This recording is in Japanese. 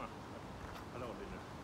まあ、あらわ出る。